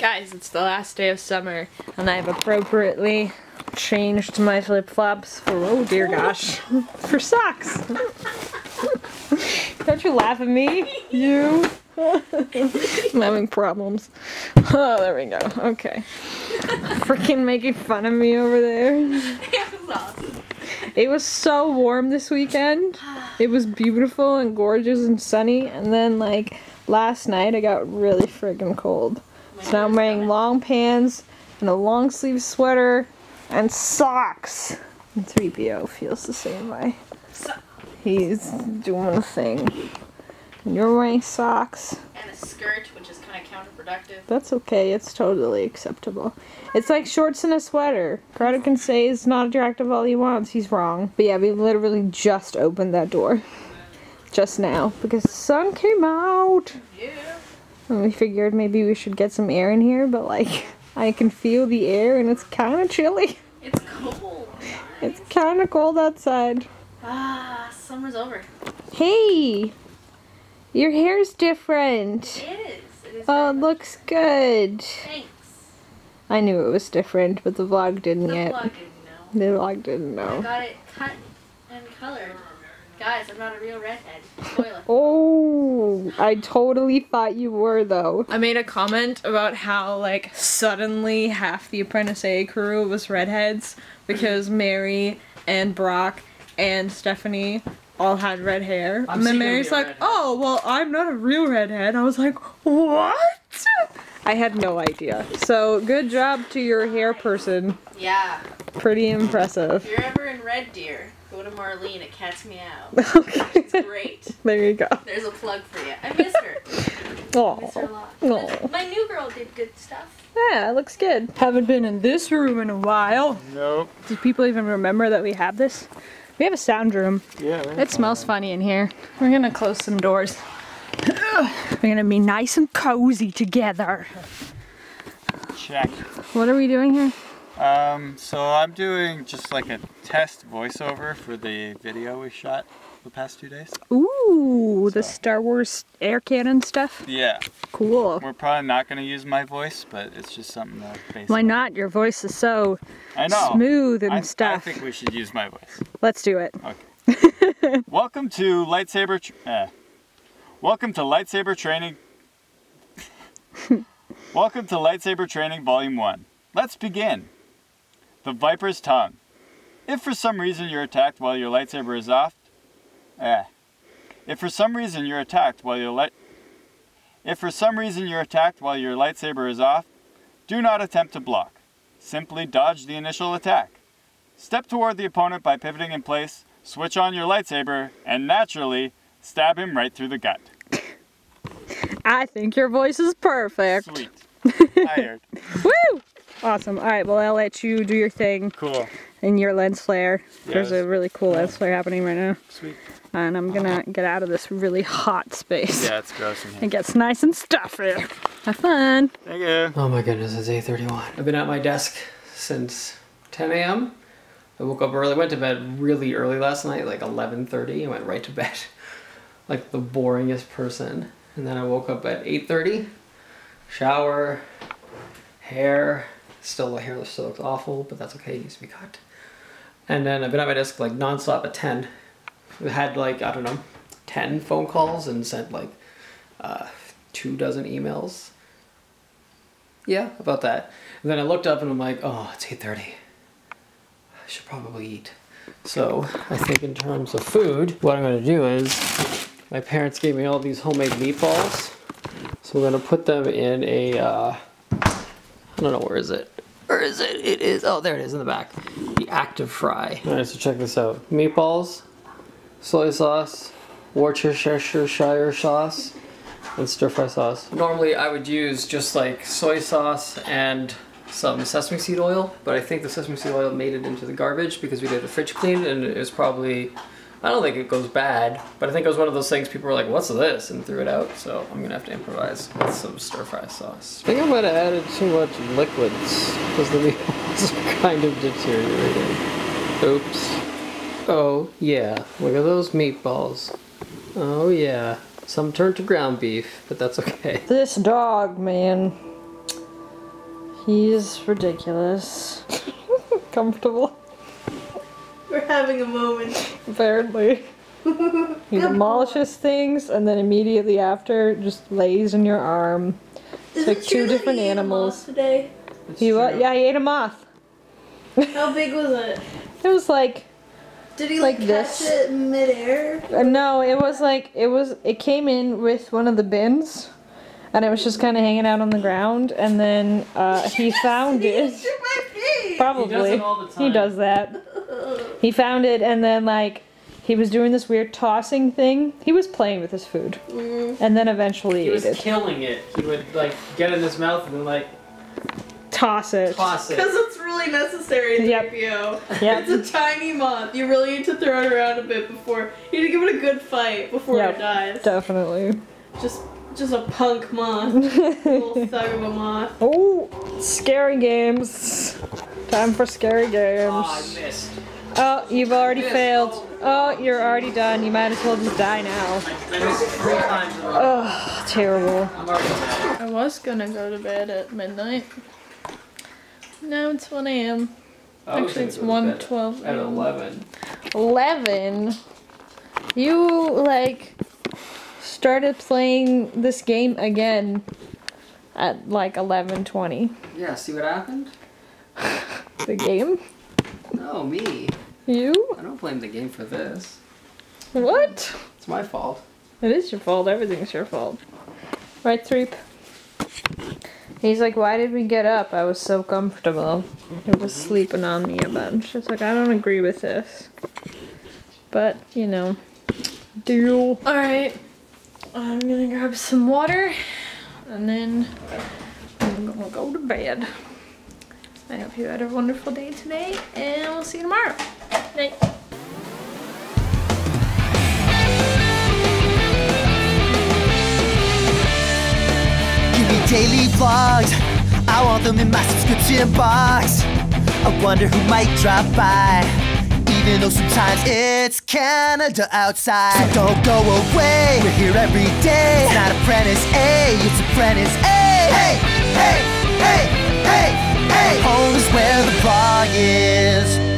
Guys, it's the last day of summer, and I've appropriately changed my flip-flops for, oh dear gosh, for socks. Don't you laugh at me, you. I'm having problems. Oh, there we go. Okay. Freaking making fun of me over there. It was awesome. It was so warm this weekend. It was beautiful and gorgeous and sunny, and then like last night I got really friggin' cold. So now I'm wearing long pants and a long sleeve sweater and socks. And 3PO feels the same way. He's doing a thing. And you're wearing socks. And a skirt, which is kind of counterproductive. That's okay. It's totally acceptable. It's like shorts and a sweater. Carter can say it's not attractive all he wants. He's wrong. But yeah, we literally just opened that door. Just now. Because the sun came out. And we figured maybe we should get some air in here. But like, I can feel the air and it's kind of chilly. It's cold. It's kind of cold outside. Ah, summer's over. Hey! Your hair's different. It is. It is. Oh, it looks good. Thanks. I knew it was different, but the vlog didn't yet. The yet. vlog didn't know. The vlog didn't I know. got it cut and colored. Guys, I'm not a real redhead. Spoiler. Oh, I totally thought you were though. I made a comment about how like suddenly half the Apprentice A crew was redheads because Mary and Brock and Stephanie all had red hair. I'm and then Mary's like, redhead. "Oh, well, I'm not a real redhead." I was like, "What?" I had no idea. So, good job to your hair person. Yeah. Pretty impressive. If you're ever in Red Deer, go to Marlene at Cat's Meow. okay. It's great. There you go. There's a plug for you. I miss her. I miss her a Oh. lot. Aw. My new girl did good stuff. Yeah, it looks good. Haven't been in this room in a while. Nope. Do people even remember that we have this? We have a sound room. Yeah. It smells funny in here. We're gonna close some doors. We're gonna be nice and cozy together. Check. What are we doing here? Um, so I'm doing just like a test voiceover for the video we shot the past two days. Ooh, the Star Wars air cannon stuff. Yeah. Cool. We're probably not gonna use my voice, but it's just something to base. Why not? Your voice is so I know. smooth and I, stuff. I think we should use my voice. Let's do it. Welcome to lightsaber. Uh, welcome to lightsaber training. welcome to lightsaber training, volume one. Let's begin. The viper's tongue. If for some reason you're attacked while your lightsaber is off, eh. If for some reason you're attacked while your light, if for some reason you're attacked while your lightsaber is off, do not attempt to block. Simply dodge the initial attack. Step toward the opponent by pivoting in place, switch on your lightsaber, and naturally, stab him right through the gut. I think your voice is perfect. Sweet. Hired. Woo! Awesome. All right, well, I'll let you do your thing Cool. in your lens flare. There's a really cool lens flare happening right now. Sweet. And I'm gonna get out of this really hot space. Yeah, it's gross in here. It gets nice and stuffy. Have fun. Thank you. Oh my goodness, it's 8.31. I've been at my desk since 10 a.m. I woke up early, went to bed really early last night, like 11.30, and went right to bed. like the boringest person. And then I woke up at 8.30, shower, hair, still the hair still looks awful, but that's okay, it needs to be cut. And then I've been at my desk like nonstop at 10. I had like, I don't know, 10 phone calls and sent like uh, two dozen emails. Yeah, about that. And then I looked up and I'm like, oh, it's 8.30. I should probably eat. So I think in terms of food, what I'm gonna do is, my parents gave me all these homemade meatballs. So we're gonna put them in a, uh, don't know, where is it? Where is it? It is, oh, there it is in the back. The ActiFry. All right, so check this out. Meatballs, soy sauce, Worcestershire sauce, and stir fry sauce. Normally I would use just like soy sauce and some sesame seed oil, but I think the sesame seed oil made it into the garbage because we did a fridge clean and it was probably, I don't think it goes bad, but I think it was one of those things people were like, what's this? and threw it out, so I'm gonna have to improvise with some stir fry sauce. I think I might have added too much liquids because the meatballs are kind of deteriorating. Oops. Oh yeah, look at those meatballs. Oh yeah. Some turned to ground beef, but that's okay. This dog, man. He's ridiculous. Comfortable, We're having a moment. apparently. He demolishes things and then immediately after just lays in your arm. Is like two different he ate a animals. today. It's He what? Yeah, he ate a moth. How big was it? It was like Did he like, Like catch this. it midair? uh, no, it was like it was it came in with one of the bins. And it was just kind of hanging out on the ground, and then uh, he found it. It's in my face. Probably. it all the He does that. He found it and then like he was doing this weird tossing thing. He was playing with his food. Mm. And then eventually He ate was it. killing it. He would like get in his mouth and then like Toss it. toss it. Because it's really necessary in Yep. 3PO. Yep. It's a tiny moth. You really need to throw it around a bit before. You need to give it a good fight before Yep. it dies. Definitely. Just, just a punk moth. little thug of a moth. oh, scary games. Time for scary Oh, games. I missed. Oh, you've already failed. Oh, you're already done. You might as well just die now. I, I missed three times in a row. Ugh, terrible. I'm already mad. I was gonna go to bed at midnight. Now it's 1 a.m. Actually, it's gonna go 1:12 At a.m. 11. 11 you like started playing this game again at like 11:20 Yeah, see what happened? the game No, me. You? I don't blame the game for this. what? It's my fault. it is your fault. Everything's your fault. Right Threep he's like why did we get up? I was so comfortable. He was sleeping on me a bunch. It's like i don't agree with this. But you know deal. All right i'm gonna grab some water and then i'm gonna go to bed. I hope you had a wonderful day today and we'll see you tomorrow night Give me daily vlogs. I want them in my subscription box. I wonder who might drop by. Even though sometimes it's Canada outside. So don't go away. We're here every day. It's not apprentice A, it's apprentice A. Hey, hey, hey, hey, hey. Home is where the vlog is.